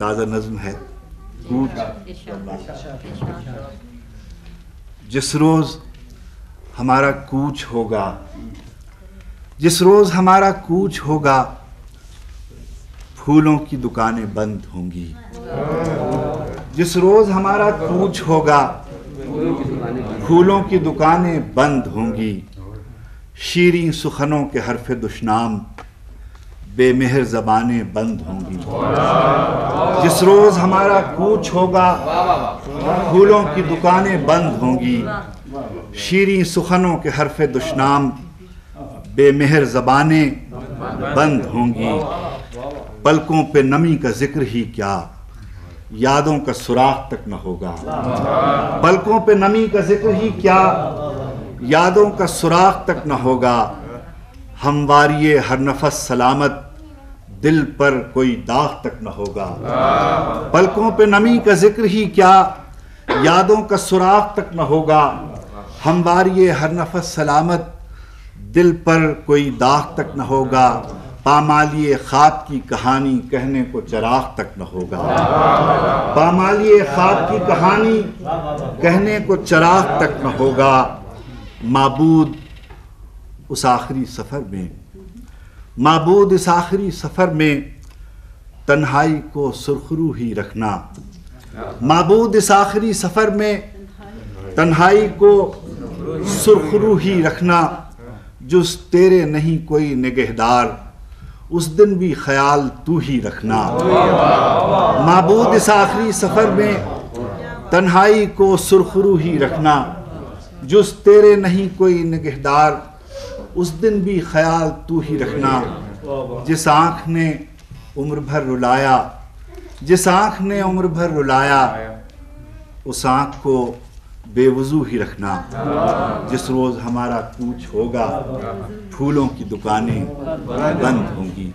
ताज़ा नज्म है। कूच जिस रोज़ हमारा कूच होगा जिस रोज़ हमारा कूच होगा फूलों की दुकानें बंद होंगी। जिस रोज़ हमारा कूच होगा फूलों की दुकानें बंद होंगी। शीरी सुखनों के हरफ दुशनाम बेमेहर जबानें बंद होंगी। जिस रोज हमारा कूच होगा, फूलों की दुकानें बंद होंगी। शीरी सुखनों के हरफ दुशनाम, बेमेहर जबानें बंद होंगी। पलकों पे नमी का ज़िक्र ही क्या, यादों का सुराख तक न होगा। पलकों पे नमी का ज़िक्र ही क्या, यादों का सुराख तक न होगा। हमवारी हर नफस सलामत दिल पर कोई दाग तक न होगा। पलकों पे नमी का ज़िक्र ही क्या? यादों का सुराख तक न होगा। हमवारी हर नफस सलामत, दिल पर कोई दाग तक न होगा। पामाली खाक की कहानी कहने को चराग तक न होगा। पामाली खाब की कहानी कहने को चराग तक न होगा। माबूद, उस आखिरी सफ़र में माबूद इस आखिरी सफ़र में तन्हाई को सुरखरू ही रखना। मबूद इस आखिरी सफ़र में तन्हाई को सुरखरू ही रखना, जुस तेरे नहीं कोई निगहदार, उस दिन भी ख्याल तू ही रखना। मबूद इस आखिरी सफ़र में तन्हाई को सुरखरू ही रखना, जुस तेरे नहीं कोई निगहदार उस दिन भी ख्याल तू ही रखना। जिस आँख ने उम्र भर रुलाया, जिस आँख ने उम्र भर रुलाया, उस आँख को बेवजू ही रखना। जिस रोज़ हमारा कूच होगा, फूलों की दुकानें बंद होंगी।